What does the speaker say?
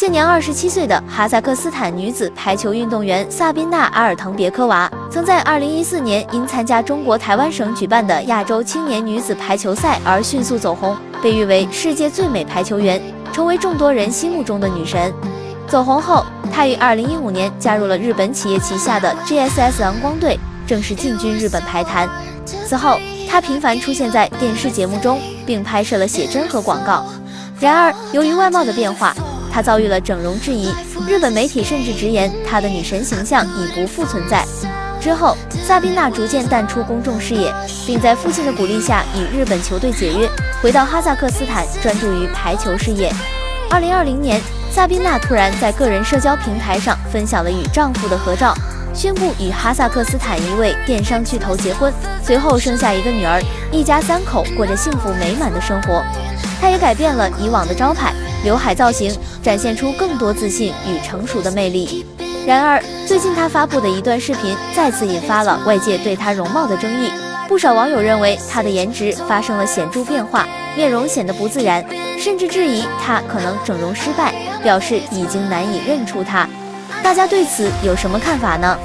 现年二十七岁的哈萨克斯坦女子排球运动员萨宾娜·阿尔滕别科娃，曾在二零一四年因参加中国台湾省举办的亚洲青年女子排球赛而迅速走红，被誉为世界最美排球员，成为众多人心目中的女神。走红后，她于二零一五年加入了日本企业旗下的 GSS 阳光队，正式进军日本排坛。此后，她频繁出现在电视节目中，并拍摄了写真和广告。然而，由于外貌的变化，她遭遇了整容质疑。日本媒体甚至直言她的女神形象已不复存在。之后，萨宾娜逐渐淡出公众视野，并在父亲的鼓励下与日本球队解约，回到哈萨克斯坦专注于排球事业。二零二零年。萨宾娜突然在个人社交平台上分享了与丈夫的合照，宣布与哈萨克斯坦一位电商巨头结婚，随后生下一个女儿，一家三口过着幸福美满的生活。她也改变了以往的招牌刘海造型，展现出更多自信与成熟的魅力。然而，最近他发布的一段视频再次引发了外界对他容貌的争议，不少网友认为他的颜值发生了显著变化，面容显得不自然，甚至质疑他可能整容失败。表示已经难以认出他，大家对此有什么看法呢？